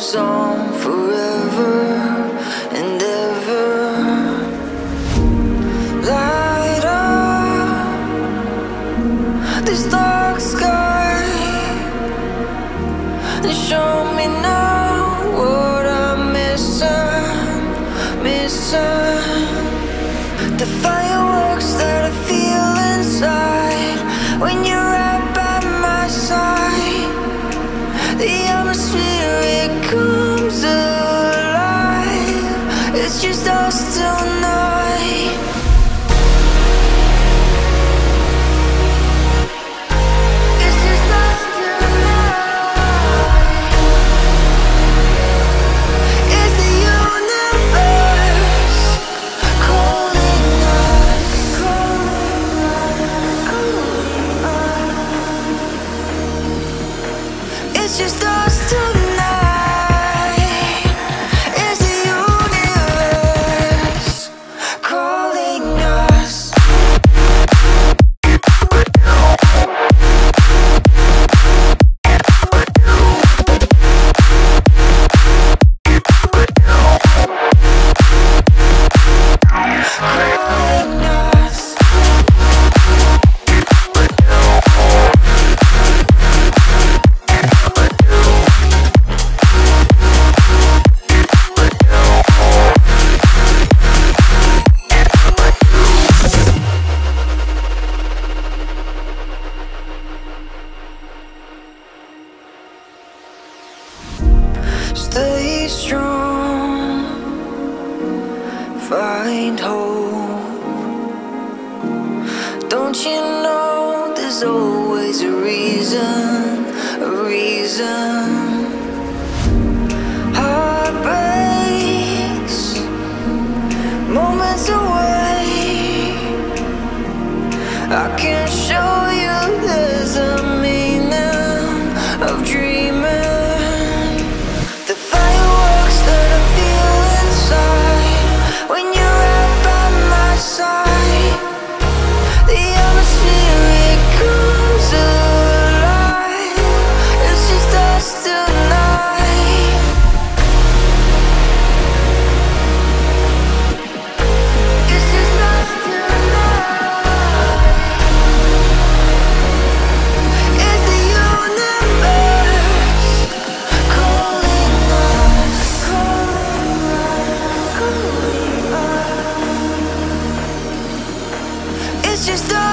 song forever and ever. Light up this dark sky and show me now what I'm missing, missing. The fireworks that I feel inside when you're right by my side. The atmosphere It's just us find hope. Don't you know there's always a reason, a reason? just the